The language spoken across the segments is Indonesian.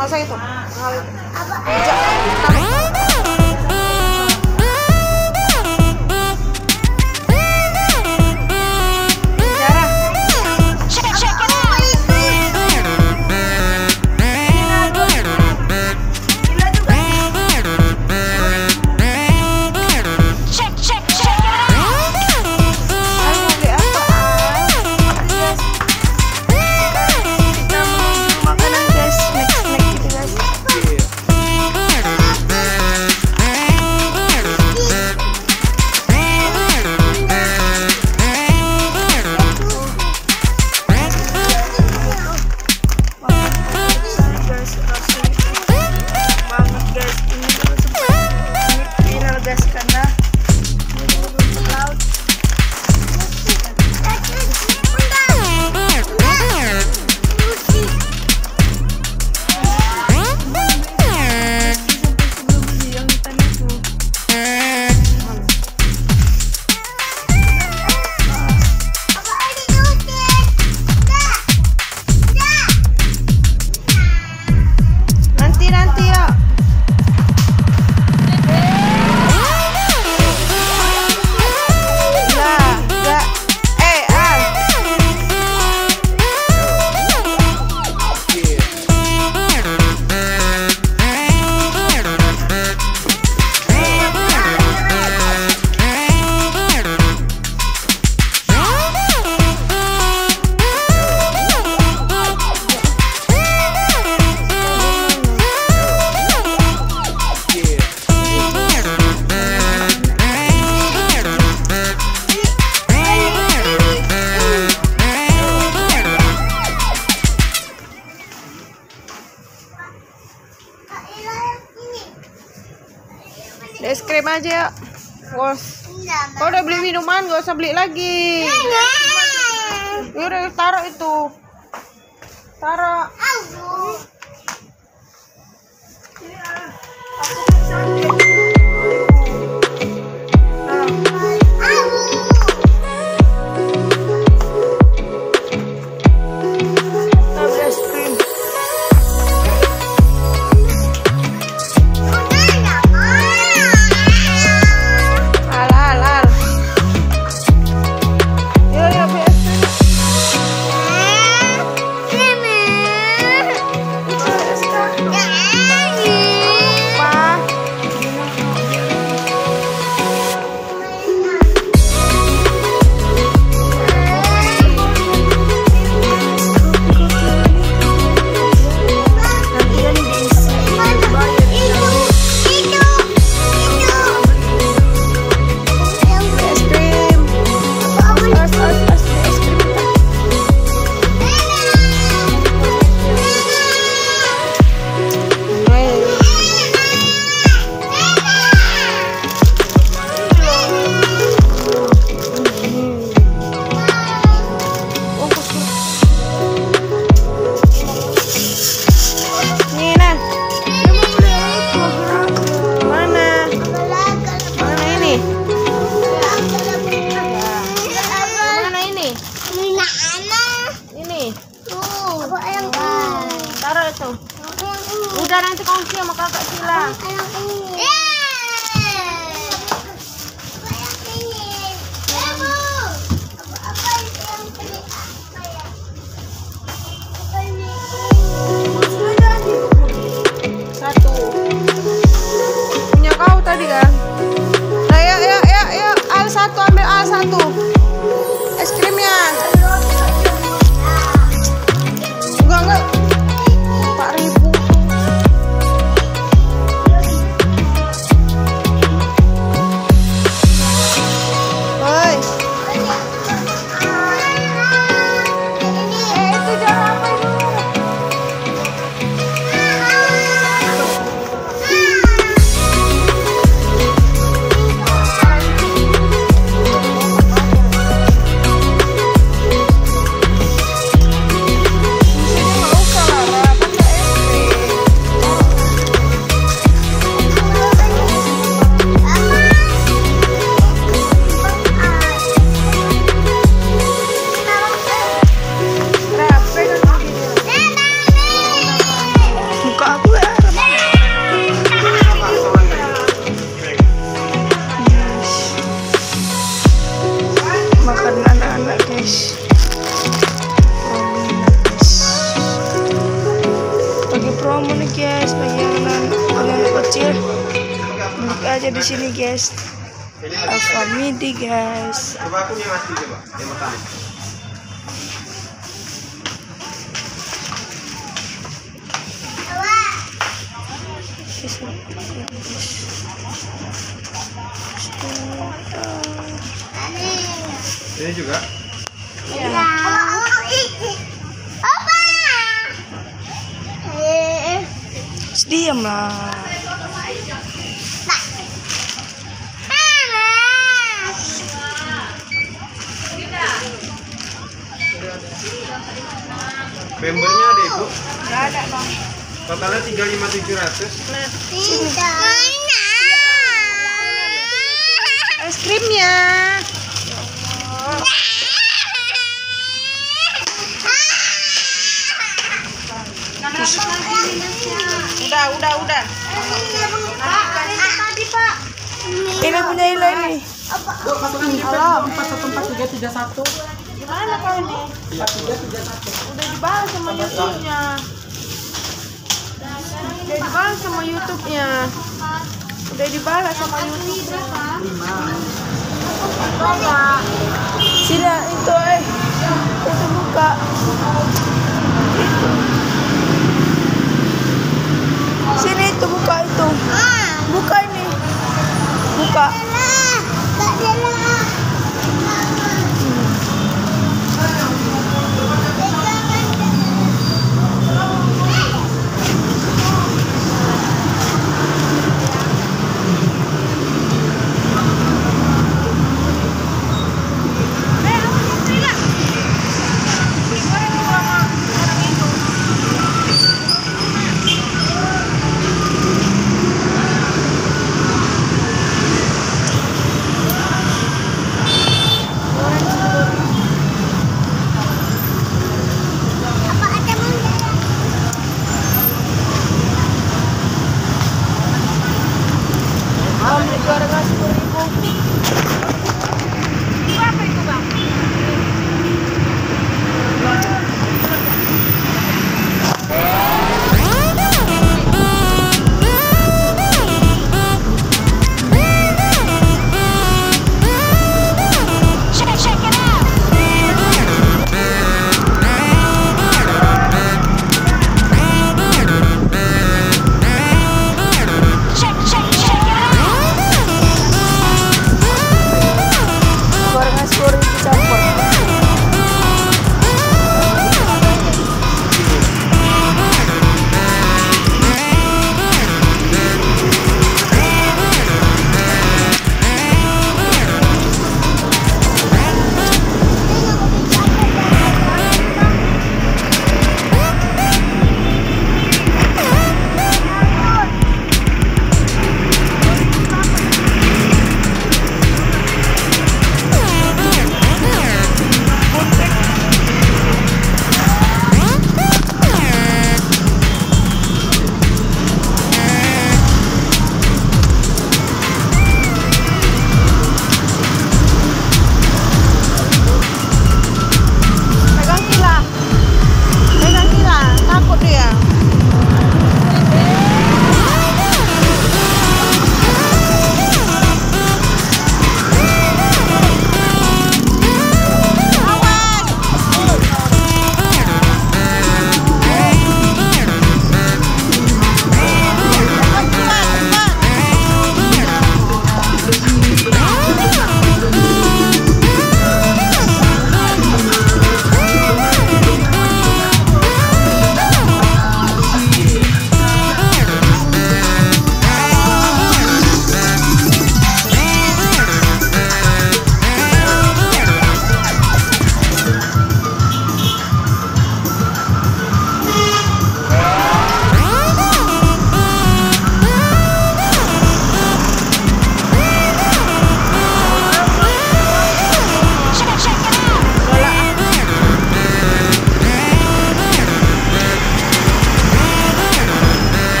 masa itu. Apa? nggak usah beli lagi. Iya, iya. Yaudah taruh itu. Taruh. Aku bisa di sini guys. Alfa Midi guys. Coba aku nih mati coba. Yang makan. Ini juga. Diam lah. Membernya ada ibu. Gak ada bang. Totalnya tiga lima tujuh ratus. Es krimnya. Udah, udah, udah. Ini punya Ila ini. Halo. Gimana kau ini? Udah dibalas sama YouTube-nya. Udah dibalas sama YouTube-nya. Udah dibalas sama YouTube. Sini itu eh. Itu buka. Ambil gorengan sepuluh ribu.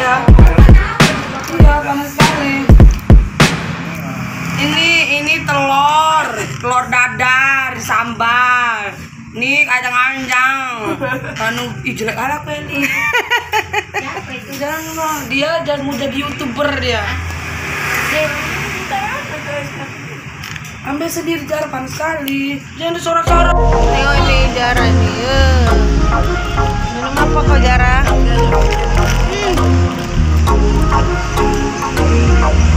Iya, ini ini telur telur dadar sambal. Nih kacang anjang anu ih jelek ala ini. Jangan mau dia dan mau jadi youtuber dia. Ambil sendiri jar. Panas sekali. Jangan disorak-sorak tengok ini jarah ini. minum apa kok jarah Thank you.